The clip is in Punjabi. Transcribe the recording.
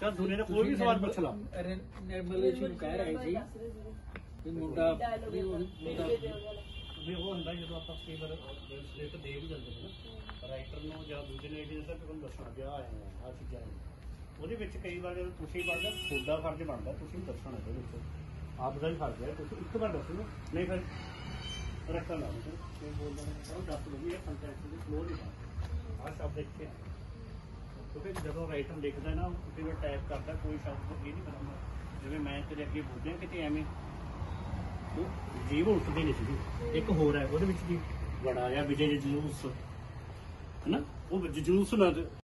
ਚੱਲ ਦੁਨੀਆ ਦਾ ਕੋਈ ਵੀ ਸਵਾਲ ਪੁੱਛ ਲਾ। ਨਿਰਮਲ ਜੀ ਨੂੰ ਕਹਿ ਰਹੇ ਸੀ ਵੀ ਮੁੰਡਾ ਵੀ ਉਹ ਵੀ ਉਹ ਹੁੰਦਾ ਜਦੋਂ ਆਪਾਂ ਕਈ ਵਾਰ ਸਲਿੱਪ ਦੇ ਵੀ ਜਾਂਦੇ ਨੇ ਨਾ ਰਾਈਟਰ ਨੂੰ ਜਾਂ ਦੂਜੇ ਨੇ ਇਹਦੇ ਤੱਕ ਤੁਹਾਨੂੰ ਦੱਸਣਾ ਪਿਆ ਆਇਆ ਆ ਚੀਜ਼ਾਂ ਨੇ। ਉਹਦੇ ਵਿੱਚ ਕਈ ਵਾਰ ਜਦੋਂ ਤੁਸੀਂ ਪੜ੍ਹਦੇ ਤੁਹਾਡਾ ਫਰਜ਼ ਬਣਦਾ ਤੁਸੀਂ ਦੱਸਣਾ ਇਹਦੇ ਵਿੱਚ। ਆਪ ਦਾ ਹੀ ਫਰਜ਼ ਹੈ ਤੁਸੀਂ ਇੱਕ ਵਾਰ ਦੱਸੋ ਨਹੀਂ ਫਿਰ ਰੱਖਣ ਇਹ ਬੋਲਦਾ ਹੈ ਉਹ ਦੱਸ ਦੋ ਵੀ ਇਹ ਕੰਟੈਕਟ ਦੇ ਫਲੋ ਨਹੀਂ ਆ ਸ਼ਬਦ ਇੱਥੇ ਆ। ਕਿਉਂਕਿ ਜਦੋਂ ਰਾਈਟਰ ਲਿਖਦਾ ਨਾ ਕਿਤੇ ਵੀ ਟਾਈਪ ਕਰਦਾ, ਕੋਈ ਸ਼ਬਦ ਇਹ ਨਹੀਂ ਕਰਦਾ ਜਿਵੇਂ ਮੈਂ ਤੇਰੇ ਅੱਗੇ ਬੋਲਦਿਆਂ ਕਿਤੇ ਐਵੇਂ। ਉਹ ਜੀਵ ਉੱਠਦੇ ਨਹੀਂ ਸੀਗੇ। ਇੱਕ ਹੋਰ ਹੈ, ਉਹਦੇ ਵਿੱਚ ਵੀ ਬੜਾ ਆ ਵਿਜੇ ਜਲੂਸ, ਹਨਾ? ਉਹ ਜਲੂਸ ਨਾ